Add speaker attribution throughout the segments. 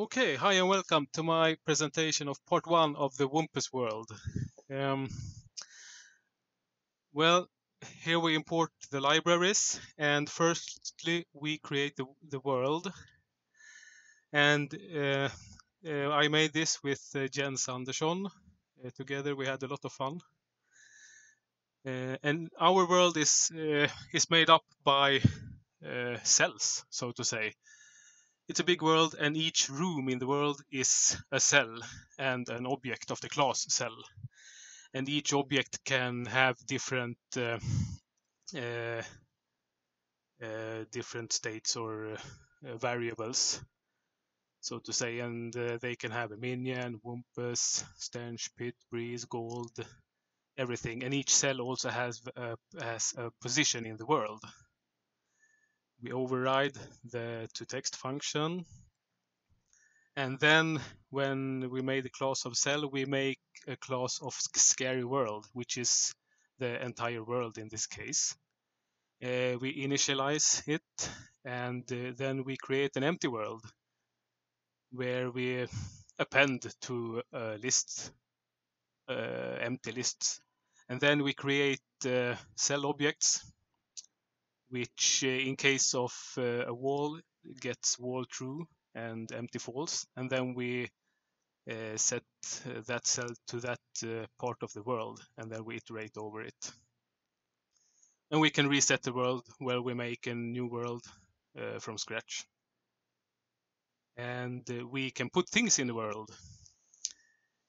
Speaker 1: Okay, hi and welcome to my presentation of part one of the Wumpus world. Um, well, here we import the libraries and firstly we create the, the world. And uh, uh, I made this with uh, Jens Andersson. Uh, together we had a lot of fun. Uh, and our world is uh, is made up by cells, so to say it's a big world and each room in the world is a cell and an object of the class cell. And each object can have different uh, uh, uh, different states or uh, variables so to say. And uh, they can have a minion wumpus stench pit breeze gold everything. And each cell also has has a position in the world we override the toText function. And then when we made the class of cell, we make a class of scary world, which is the entire world in this case. Uh, we initialize it and uh, then we create an empty world where we append to a list, uh, empty lists. And then we create uh, cell objects which uh, in case of uh, a wall gets wall true and empty false and then we uh, set that cell to that part of the world and then we iterate over it and we can reset the world where we make a new world uh, from scratch. And uh, we can put things in the world.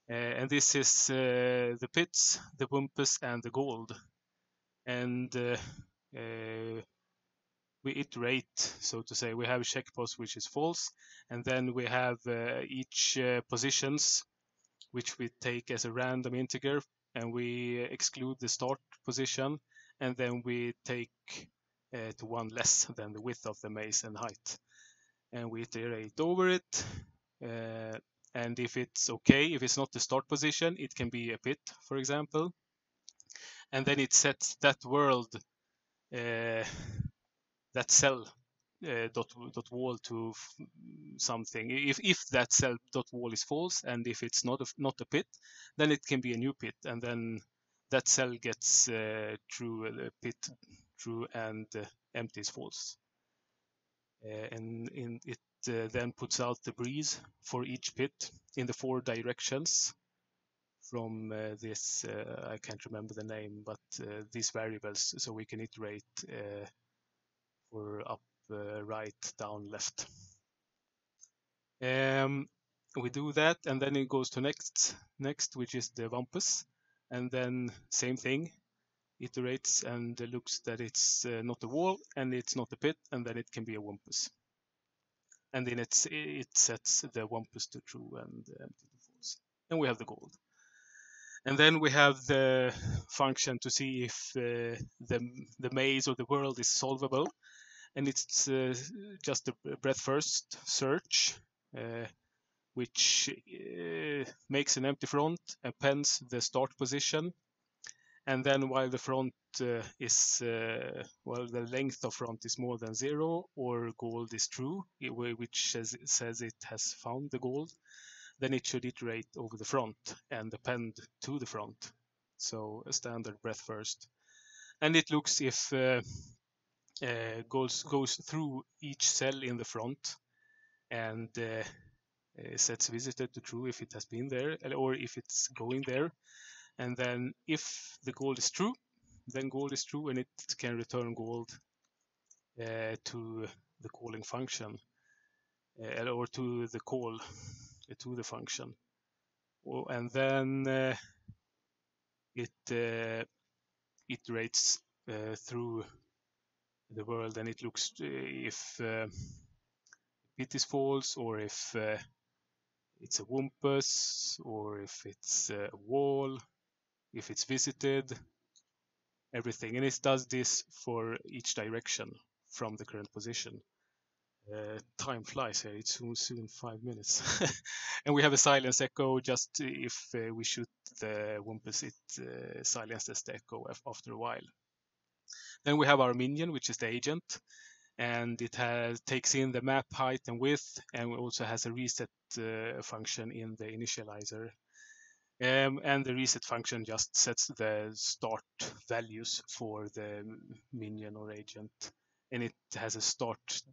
Speaker 1: Uh, and this is the pits, the wumpus, and the gold. And we iterate, so to say. We have a checkpost which is false, and then we have uh, each uh, positions which we take as a random integer, and we exclude the start position, and then we take uh, to one less than the width of the maze and height. And we iterate over it, uh, and if it's okay, if it's not the start position, it can be a pit, for example. And then it sets that world uh, that cell uh, dot dot wall to something. If if that cell dot wall is false and if it's not a, not a pit, then it can be a new pit, and then that cell gets uh, true uh, pit true and uh, empty is false. Uh, and in it uh, then puts out the breeze for each pit in the four directions from uh, this uh, I can't remember the name but uh, these variables so we can iterate for up, right, down, left. Um, we do that and then it goes to next, next which is the wumpus. And then same thing, iterates and looks that it's uh, not a wall and it's not a pit and then it can be a wumpus. And then it's, it sets the wumpus to true and empty to false. And we have the gold. And then we have the function to see if uh, the, the maze or the world is solvable. And it's uh, just a breadth first search, uh, which uh, makes an empty front, appends the start position. And then while the front uh, is, uh, well, the length of front is more than zero or gold is true, which says, says it has found the gold, then it should iterate over the front and append to the front. So a standard breadth first. And it looks if uh, uh, goes goes through each cell in the front and uh, uh, sets visited to true if it has been there or if it's going there. And then if the gold is true, then gold is true and it can return gold uh, to the calling function uh, or to the call to the function. And then uh, it uh, iterates uh, through the world and it looks if it is false or if it's a wumpus or if it's a wall, if it's visited, everything. And it does this for each direction from the current position. Uh, time flies here. It's soon, soon five minutes. and we have a silence echo just if uh, we shoot the Wumpus, it uh, silences the echo after a while. Then we have our minion, which is the agent. and it has takes in the map height and width and also has a reset uh, function in the initializer um, and the reset function just sets the start values for the minion or agent and it has a start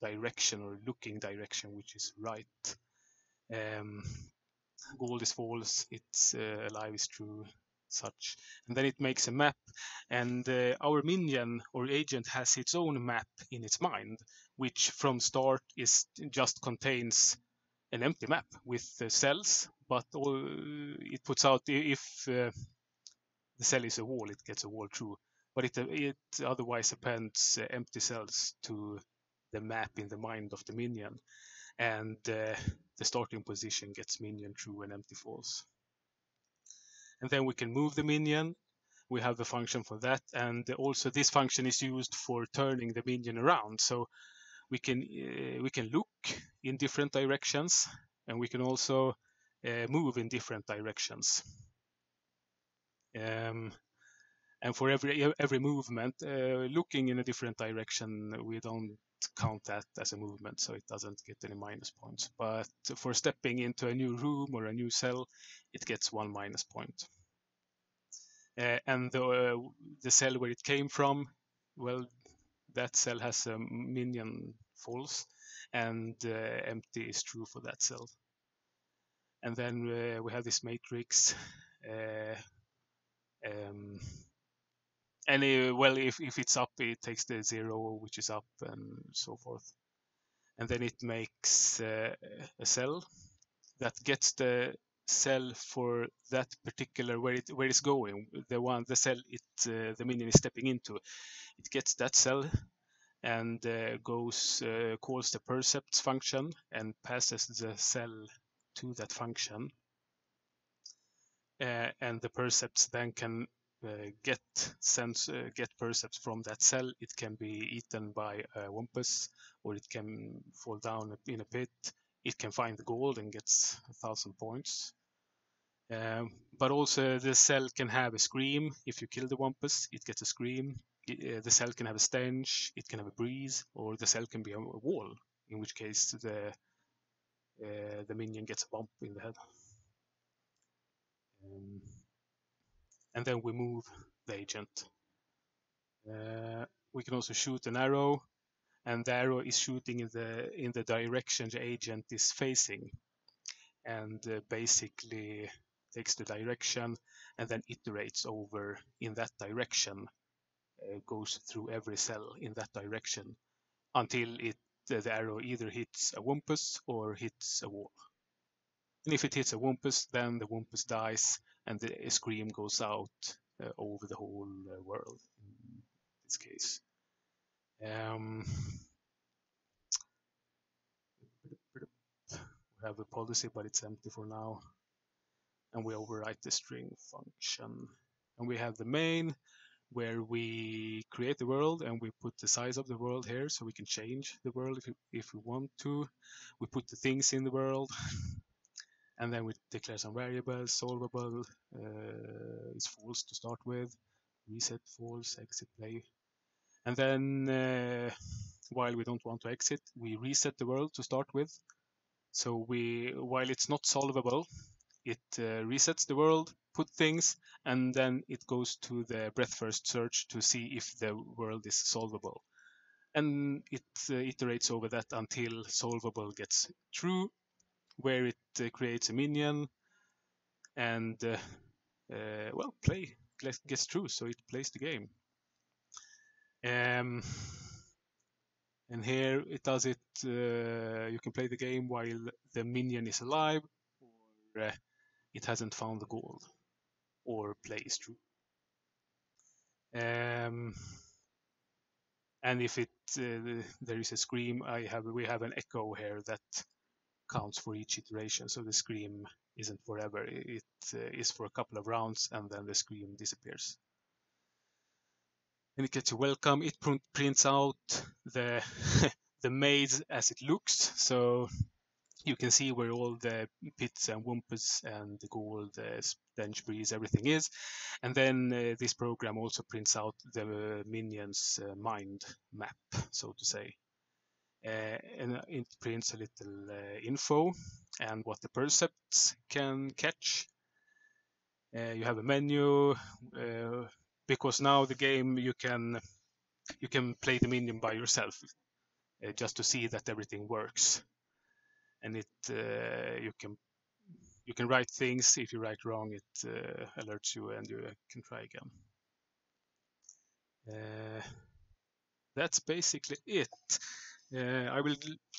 Speaker 1: direction or looking direction which is right. Um, gold is false it's uh, alive is true such. And then it makes a map and uh, our minion or agent has its own map in its mind which from start is just contains an empty map with uh, cells but all, it puts out if uh, the cell is a wall it gets a wall true but it, it otherwise appends uh, empty cells to the map in the mind of the minion and uh, the starting position gets minion true and empty false and then we can move the minion. We have a function for that, and also this function is used for turning the minion around. So we can uh, we can look in different directions, and we can also uh, move in different directions. Um, and for every every movement, uh, looking in a different direction, we don't count that as a movement, so it doesn't get any minus points. But for stepping into a new room or a new cell, it gets one minus point. Uh, and the, uh, the cell where it came from, well, that cell has a minion false, and uh, empty is true for that cell. And then uh, we have this matrix. Uh, um, uh, well, if, if it's up, it takes the zero, which is up, and so forth. And then it makes uh, a cell that gets the cell for that particular where it where it's going, the one the cell it uh, the minion is stepping into. It gets that cell and uh, goes uh, calls the percepts function and passes the cell to that function. Uh, and the percepts then can get sense uh, get percepts from that cell. It can be eaten by a wumpus, or it can fall down in a pit. It can find the gold and gets a thousand points. Um, but also the cell can have a scream. If you kill the wumpus, it gets a scream. It, uh, the cell can have a stench. It can have a breeze, or the cell can be a, a wall. In which case the uh, the minion gets a bump in the head. Um, and then we move the agent. Uh, we can also shoot an arrow, and the arrow is shooting in the in the direction the agent is facing, and uh, basically takes the direction and then iterates over in that direction, uh, goes through every cell in that direction until it the arrow either hits a wumpus or hits a wall. And if it hits a wumpus, then the wumpus dies and the scream goes out uh, over the whole uh, world in this case. Um, we have a policy, but it's empty for now. And we overwrite the string function. And we have the main where we create the world and we put the size of the world here so we can change the world if, if we want to. We put the things in the world and then we declare some variables, solvable uh, is false to start with, reset false, exit play. And then uh, while we don't want to exit, we reset the world to start with. So we, while it's not solvable, it uh, resets the world, put things, and then it goes to the breadth first search to see if the world is solvable. And it uh, iterates over that until solvable gets true, where it uh, creates a minion and uh, uh, well play gets through so it plays the game. Um, and here it does it uh, you can play the game while the minion is alive or uh, it hasn't found the gold or plays true um, and if it uh, there is a scream i have we have an echo here that counts for each iteration. So the scream isn't forever. It uh, is for a couple of rounds and then the scream disappears. And it gets a welcome. It prints out the the maze as it looks. So you can see where all the pits and wumpus and the gold, the stench breeze, everything is. And then uh, this program also prints out the minions uh, mind map, so to say. Uh, and it prints a little uh, info and what the percepts can catch. Uh, you have a menu uh, because now the game you can you can play the minion by yourself just to see that everything works. And it uh, you can you can write things. If you write wrong it uh, alerts you and you can try again. Uh, that's basically it uh, I will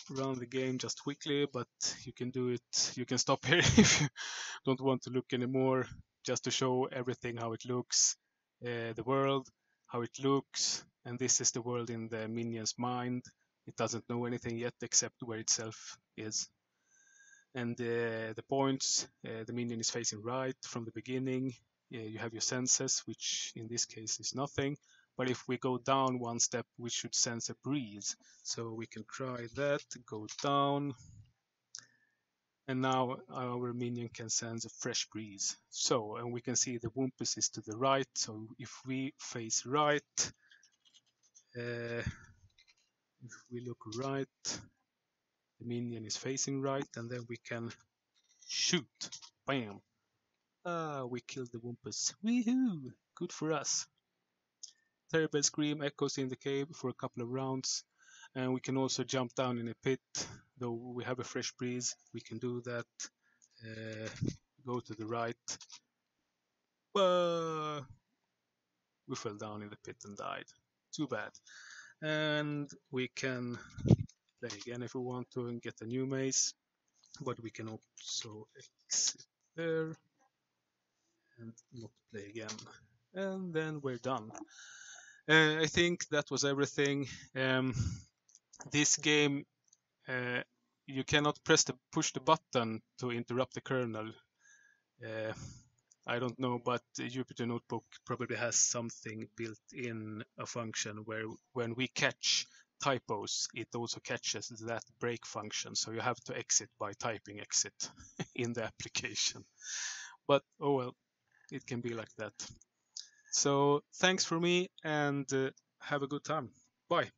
Speaker 1: run the game just quickly but you can do it you can stop here if you don't want to look anymore just to show everything how it looks uh, the world how it looks and this is the world in the minion's mind it doesn't know anything yet except where itself is. And uh, the points, uh, the minion is facing right from the beginning. you have your senses, which in this case is nothing. But if we go down one step, we should sense a breeze. So we can try that, go down. And now our minion can sense a fresh breeze. So, and we can see the Wumpus is to the right. So if we face right, uh, if we look right the minion is facing right and then we can shoot bam ah we killed the wumpus woohoo good for us terrible scream echoes in the cave for a couple of rounds. And we can also jump down in a pit though we have a fresh breeze. We can do that uh, go to the right. Uh, we fell down in the pit and died. Too bad. And we can play again if we want to and get a new maze but we can also exit there and not play again. And then we're done uh, I think that was everything um, this game uh, you cannot press the push the button to interrupt the kernel uh, I don't know, but Jupyter Notebook probably has something built in a function where when we catch typos, it also catches that break function. So you have to exit by typing exit in the application. But oh well, it can be like that. So thanks for me and uh, have a good time. Bye.